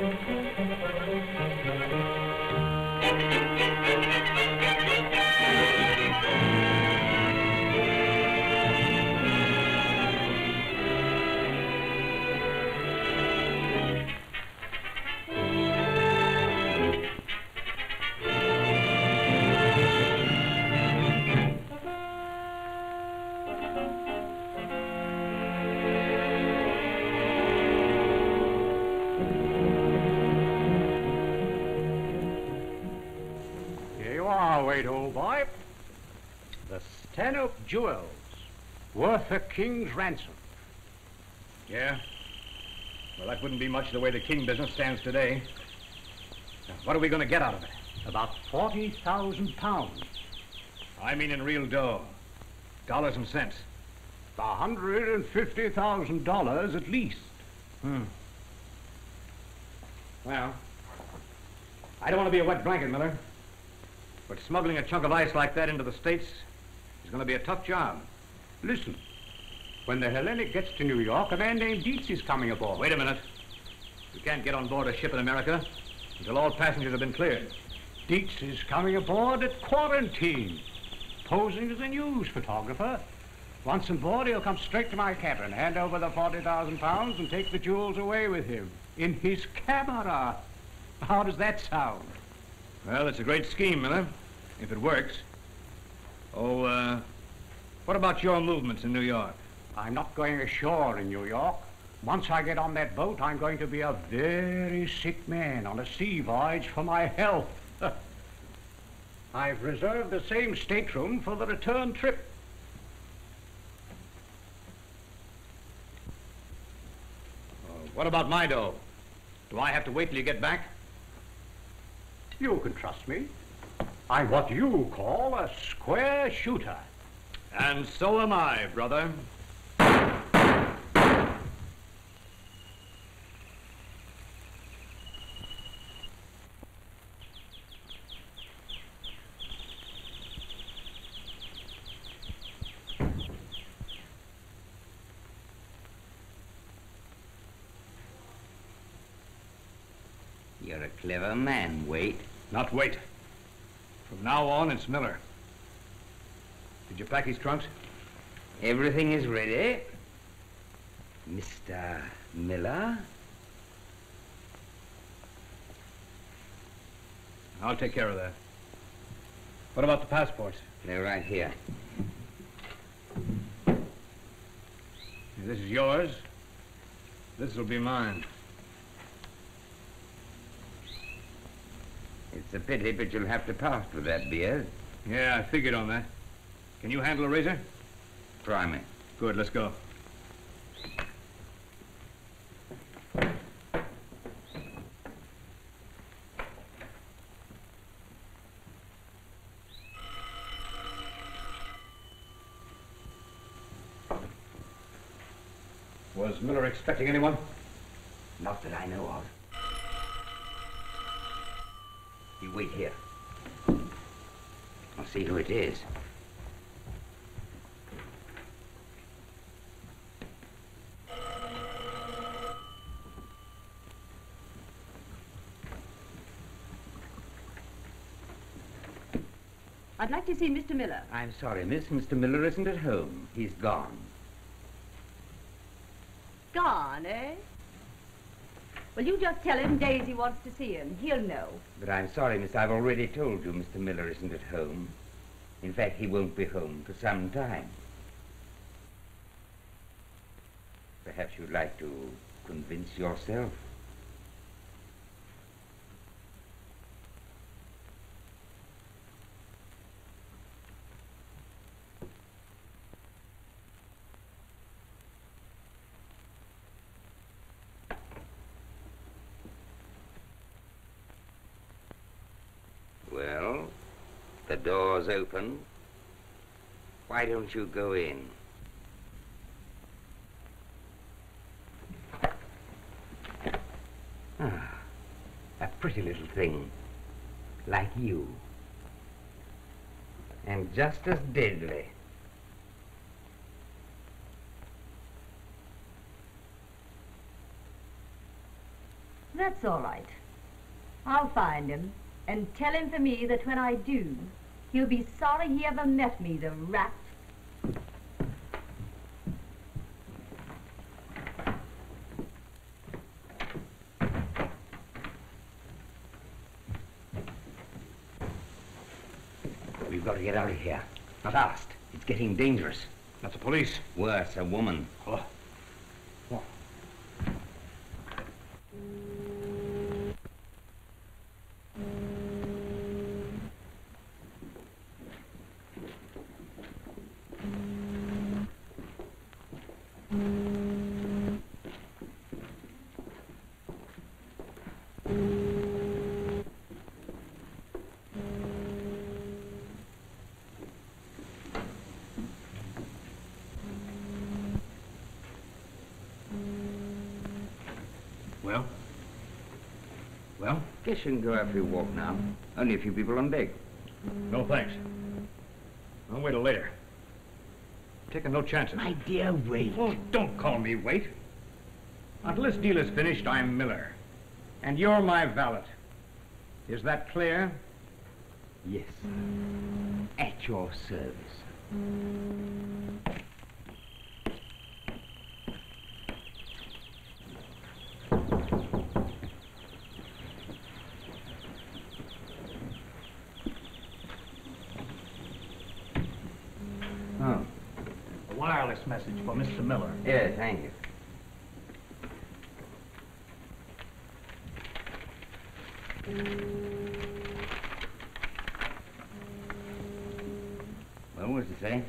Here old boy. The Stanhope jewels, worth a king's ransom. Yeah? Well, that wouldn't be much the way the king business stands today. Now, what are we going to get out of it? About 40,000 pounds. I mean in real dough. Dollars and cents. $150,000 at least. Hmm. Well, I don't want to be a wet blanket, Miller. But smuggling a chunk of ice like that into the States is going to be a tough job. Listen, when the Hellenic gets to New York, a man named Dietz is coming aboard. Wait a minute. You can't get on board a ship in America until all passengers have been cleared. Dietz is coming aboard at quarantine, posing as a news photographer. Once on board, he'll come straight to my cabin, hand over the 40,000 pounds, and take the jewels away with him in his camera. How does that sound? Well, it's a great scheme, Miller, if it works. Oh, uh, what about your movements in New York? I'm not going ashore in New York. Once I get on that boat, I'm going to be a very sick man on a sea voyage for my health. I've reserved the same stateroom for the return trip. Uh, what about my dough? Do I have to wait till you get back? You can trust me. I'm what you call a square shooter. And so am I, brother. You're a clever man, Waite. Not Waite. From now on, it's Miller. Did you pack his trunks? Everything is ready. Mr. Miller? I'll take care of that. What about the passports? They're right here. This is yours. This will be mine. It's a pity, but you'll have to pass with that beard. Yeah, I figured on that. Can you handle a razor? Try me. Good, let's go. Was Miller expecting anyone? Not that I know of. You wait here. I'll see who it is. I'd like to see Mr. Miller. I'm sorry, miss. Mr. Miller isn't at home. He's gone. Gone, eh? Well, you just tell him Daisy wants to see him. He'll know. But I'm sorry, miss. I've already told you Mr. Miller isn't at home. In fact, he won't be home for some time. Perhaps you'd like to convince yourself. Well, the door's open. Why don't you go in? Ah, a pretty little thing, like you. And just as deadly. That's all right. I'll find him and tell him for me that when I do, he'll be sorry he ever met me, the rat. We've got to get out of here. Not fast. It's getting dangerous. That's the police. Worse, a woman. Oh. Well? Guess you can go out for your walk now. Only a few people on deck. No thanks. I'll wait till later. Taking no chances. My dear, Waite. Well, don't call me wait. Until this deal is finished, I'm Miller. And you're my valet. Is that clear? Yes. At your service. Oh, A wireless message for Mr. Miller. yeah, thank you. Well, what does it say?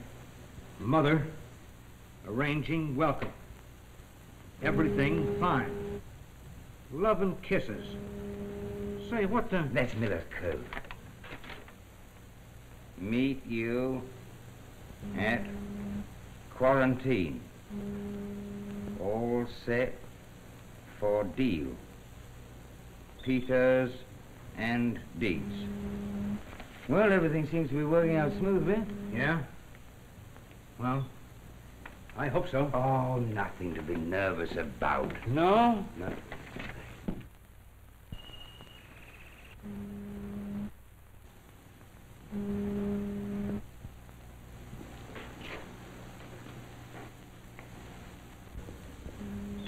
Mother, arranging welcome. Everything fine. Love and kisses. Say, what the... That's Miller code. Meet you at quarantine. All set for deal. Peters and Diggs. Well, everything seems to be working out smoothly. Yeah? Well, I hope so. Oh, nothing to be nervous about. No? No.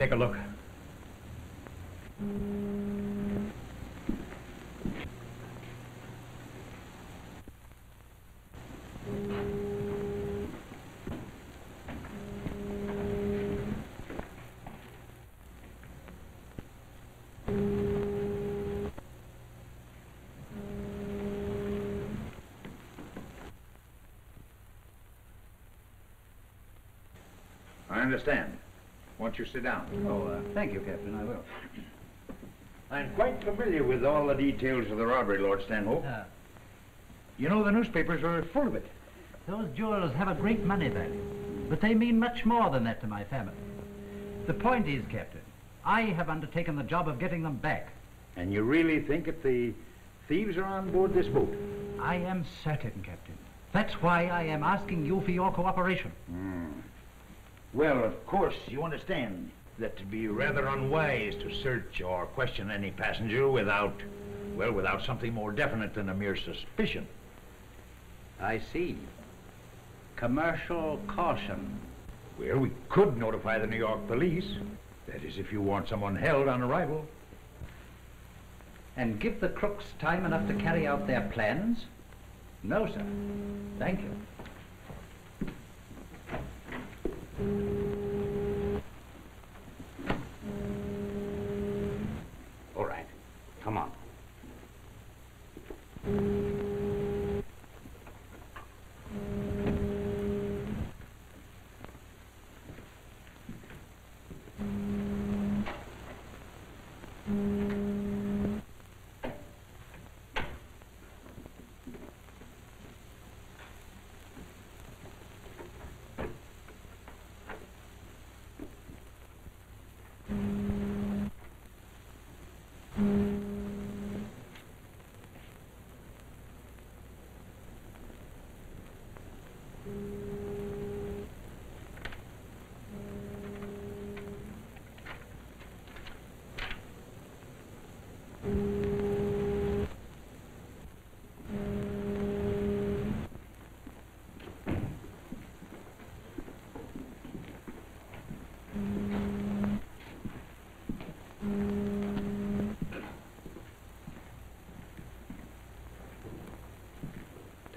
Take a look. I understand. Won't you sit down? Oh, uh, thank you, Captain. I will. I'm quite familiar with all the details of the robbery, Lord Stanhope. Uh, You know, the newspapers are full of it. those jewels have a great money value, but they mean much more than that to my family. The point is, Captain, I have undertaken the job of getting them back. And you really think that the thieves are on board this boat? I am certain, Captain. That's why I am asking you for your cooperation. Well, of course, you understand that it'd be rather unwise to search or question any passenger without, well, without something more definite than a mere suspicion. I see. Commercial caution. Well, we could notify the New York police. That is, if you want someone held on arrival. And give the crooks time enough to carry out their plans? No, sir. Thank you.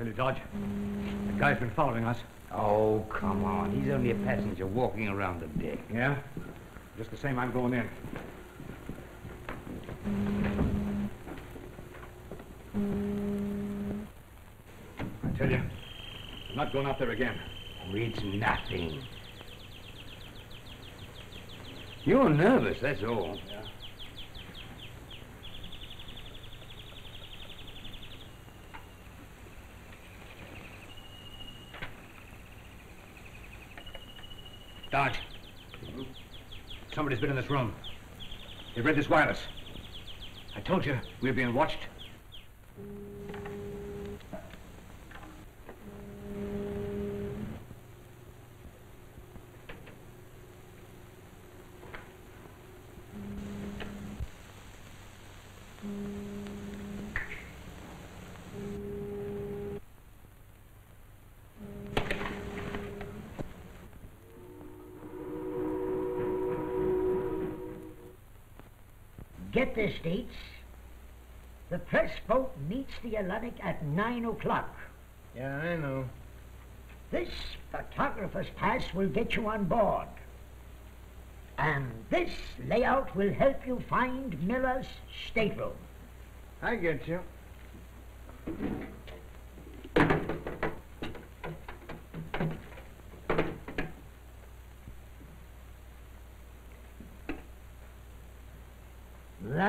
Billy Dodge. The guy's been following us. Oh, come on. He's only a passenger walking around the deck. Yeah? Just the same, I'm going in. I tell you, I'm not going out there again. Oh, it's nothing. You're nervous, that's all. Dodge. Somebody's been in this room. They read this wireless. I told you we were being watched. Get this, Dietz. The press boat meets the Hellenic at nine o'clock. Yeah, I know. This photographer's pass will get you on board. And this layout will help you find Miller's stateroom. I get you.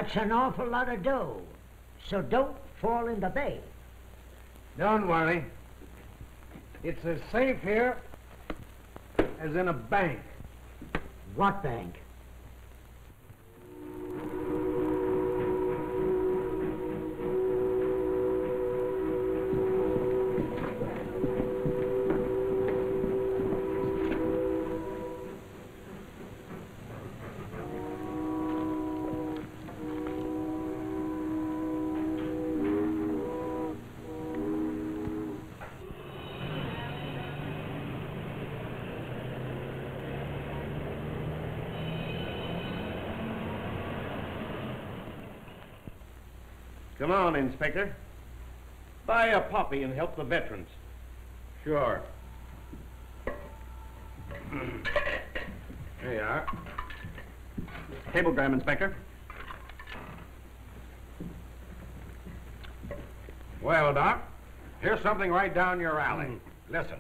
That's an awful lot of dough. So don't fall in the bay. Don't worry. It's as safe here as in a bank. What bank? Come on, Inspector. Buy a poppy and help the veterans. Sure. There you are. Cablegram, Inspector. Well, Doc, here's something right down your alley. Hmm. Listen.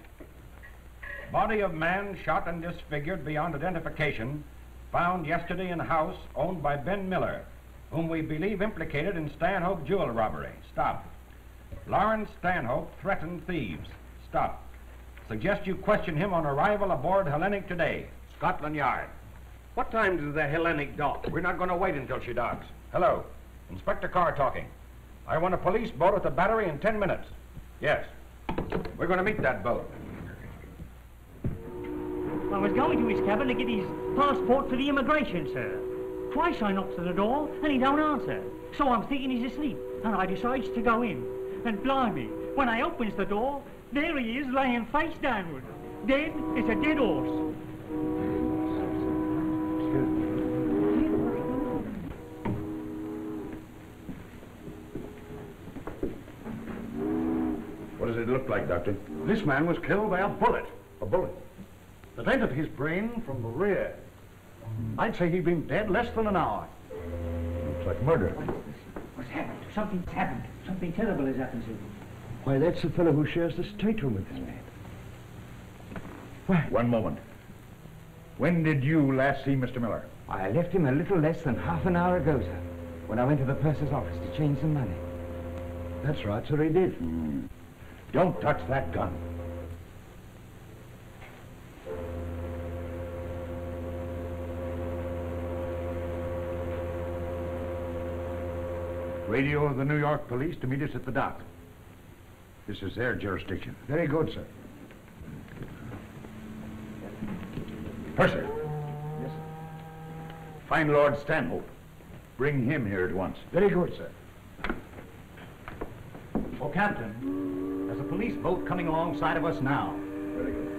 Body of man shot and disfigured beyond identification found yesterday in house owned by Ben Miller, whom we believe implicated in Stanhope jewel robbery. Stop. Lawrence Stanhope threatened thieves. Stop. Suggest you question him on arrival aboard Hellenic today. Scotland Yard. What time does the Hellenic dock? We're not going to wait until she docks. Hello. Inspector Carr talking. I want a police boat at the battery in ten minutes. Yes. We're going to meet that boat. I was going to his cabin to get his passport for the immigration, sir. Twice I knocks at the door, and he don't answer. So I'm thinking he's asleep, and I decides to go in. And blimey, when I opens the door, there he is laying face downward. Dead as a dead horse. What does it look like, Doctor? This man was killed by a bullet. A bullet. It entered his brain from the rear. I'd say he'd been dead less than an hour. Looks like murder. What's happened? Something's happened. Something terrible has happened to him. Why, that's the fellow who shares the stateroom with this man. One moment. When did you last see Mr. Miller? I left him a little less than half an hour ago, sir, when I went to the purser's office to change some money. That's right, sir, he did. Hmm. Don't touch that gun. Radio of the New York police to meet us at the dock. This is their jurisdiction. Very good, sir. Purser. Yes, sir. Find Lord Stanhope. Bring him here at once. Very good, sir. Oh, Captain, there's a police boat coming alongside of us now. Very good.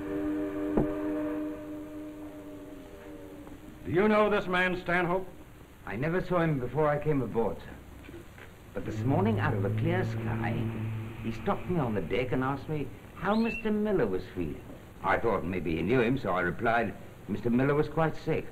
Do you know this man, Stanhope? I never saw him before I came aboard, sir. But this morning, out of a clear sky, He stopped me on the deck and asked me how Mr. Miller was feeling. I thought maybe he knew him, so I replied Mr. Miller was quite sick.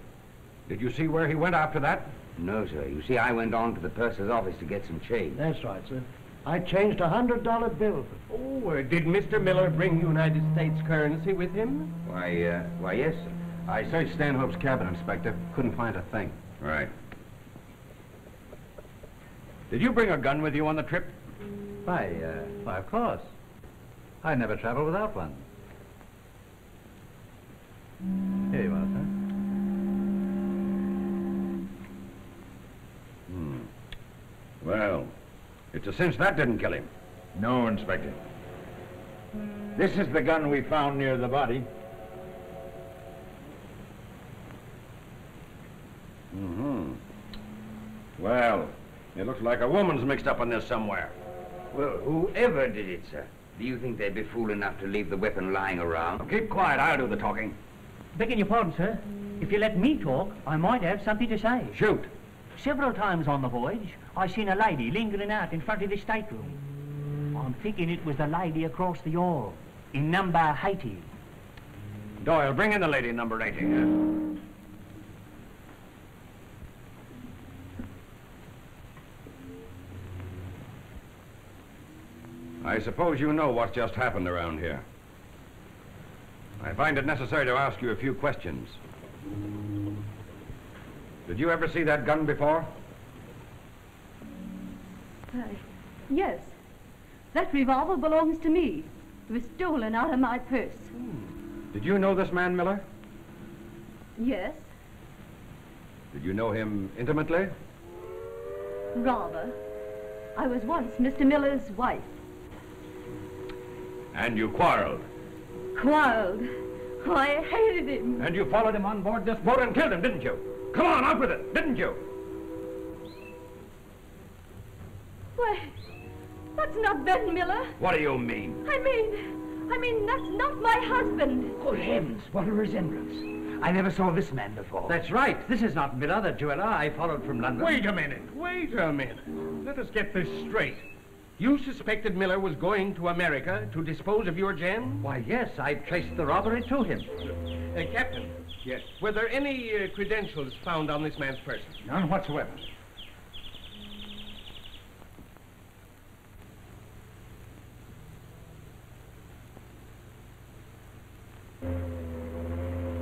Did you see where he went after that? No, sir. You see, I went on to the purser's office to get some change. That's right, sir. I changed a hundred dollar bill. Oh, uh, did Mr. Miller bring United States currency with him? Why, uh, why, yes, sir. I searched Stanhope's cabin, Inspector. Couldn't find a thing. Right. Did you bring a gun with you on the trip? Why, uh, why, of course. I never travel without one. Here you are, sir. Hmm. Well, it's a cinch that didn't kill him. No, Inspector. This is the gun we found near the body. Mm-hmm. Well, it looks like a woman's mixed up in this somewhere. Well, whoever did it, sir. Do you think they'd be fool enough to leave the weapon lying around? Keep quiet, I'll do the talking. Begging your pardon, sir. If you let me talk, I might have something to say. Shoot. Several times on the voyage, I seen a lady lingering out in front of the stateroom. I'm thinking it was the lady across the hall, in number 80. Doyle, bring in the lady in number 80. I suppose you know what's just happened around here. I find it necessary to ask you a few questions. Did you ever see that gun before? Uh, yes. That revolver belongs to me. It was stolen out of my purse. Did you know this man, Miller? Yes, Did you know him intimately? rather. I was once Mr. Miller's wife. And you quarreled. Quarreled. Oh, I hated him. And you followed him on board this boat and killed him, didn't you? Come on, out with it, didn't you? Why, that's not Ben Miller. What do you mean? I mean, I mean, that's not my husband. Good heavens, what a resemblance. I never saw this man before. That's right. This is not Miller, the jeweler I followed from London. Wait a minute. Wait a minute. Let us get this straight. You suspected Miller was going to America to dispose of your gem? Why, yes, I traced the robbery to him. Uh, Captain. Yes. Were there any uh, credentials found on this man's person? None whatsoever.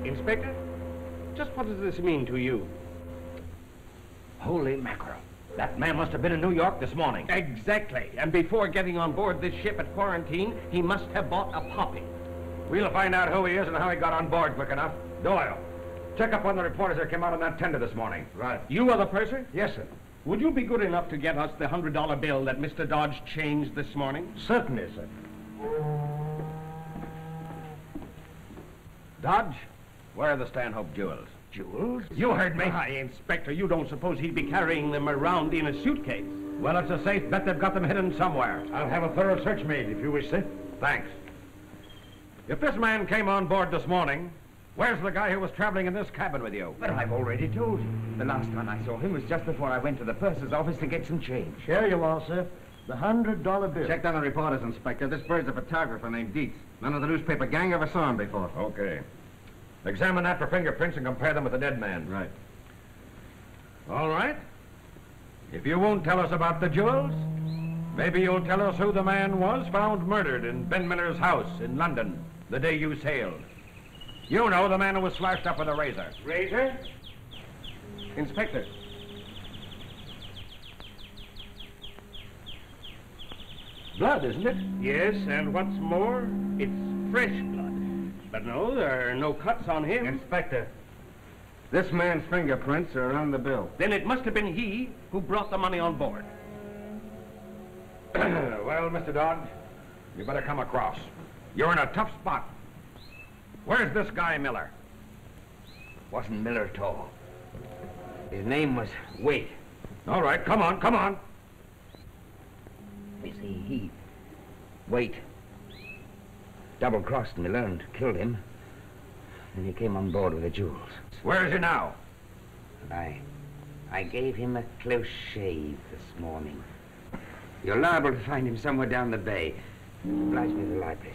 Inspector, just what does this mean to you? Holy mackerel. That man must have been in New York this morning. Exactly. And before getting on board this ship at quarantine, he must have bought a poppy. We'll find out who he is and how he got on board quick enough. Doyle, check up on the reporters that came out on that tender this morning. Right. You are the purser? Yes, sir. Would you be good enough to get us the hundred dollar bill that Mr. Dodge changed this morning? Certainly, sir. Dodge, where are the Stanhope jewels? Jewels? You heard me. Hi, Inspector. You don't suppose he'd be carrying them around in a suitcase? Well, it's a safe bet they've got them hidden somewhere. I'll have a thorough search made if you wish, sir. Thanks. If this man came on board this morning, where's the guy who was traveling in this cabin with you? But I've already told you. The last time I saw him was just before I went to the purser's office to get some change. Here you are, sir. The hundred dollar bill. Check down the reporters, Inspector. This bird's a photographer named Dietz. None of the newspaper gang ever saw him before. Okay. Examine that for fingerprints and compare them with the dead man. Right. All right. If you won't tell us about the jewels, maybe you'll tell us who the man was found murdered in Ben Miller's house in London the day you sailed. You know the man who was slashed up with a razor. Razor? Inspector. Blood, isn't it? Yes, and what's more, it's fresh blood. But no, there are no cuts on him. Inspector, this man's fingerprints are on the bill. Then it must have been he who brought the money on board. well, Mr. Dodd, you better come across. You're in a tough spot. Where's this guy Miller? Wasn't Miller at all. His name was Waite. All right, come on, come on. You see, he... Waite double-crossed Miller and killed him. Then he came on board with the jewels. Where is he now? And I... I gave him a close shave this morning. You're liable to find him somewhere down the bay. Oblige me with the light, please.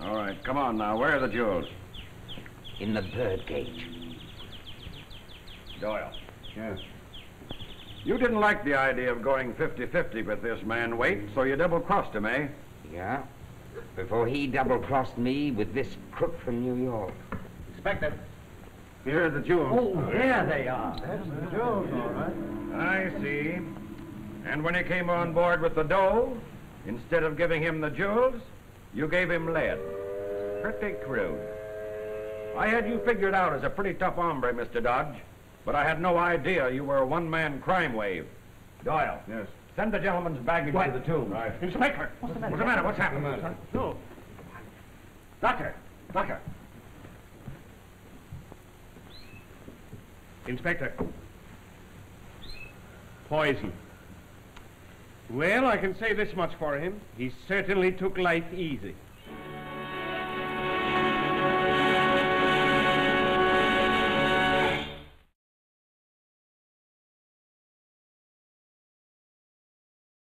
All right, come on now. Where are the jewels? In the bird cage. Doyle. Yes. You didn't like the idea of going 50-50 with this man Waite, so you double-crossed him, eh? Yeah? Before he double-crossed me with this crook from New York. Inspector, here are the jewels. Oh, there they are. That's the jewels, all right. I see. And when he came on board with the dough, instead of giving him the jewels, you gave him lead. Pretty crude. I had you figured out as a pretty tough hombre, Mr. Dodge, but I had no idea you were a one-man crime wave. Doyle. Yes. Send the gentleman's baggage to the tomb. Right. Inspector, what's the matter? What's the matter? What's happened? What's the matter? No. Doctor, doctor. Inspector. Poison. Well, I can say this much for him. He certainly took life easy.